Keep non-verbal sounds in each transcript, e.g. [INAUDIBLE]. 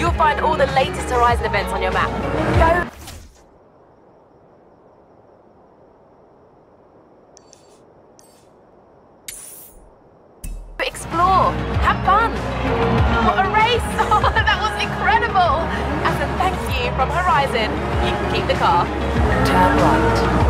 You'll find all the latest Horizon events on your map. Go explore. Have fun. What a race! [LAUGHS] That was incredible! As a thank you from Horizon, you can keep the car. Turn right.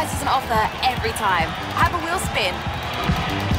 Price an offer every time. Have a wheel spin.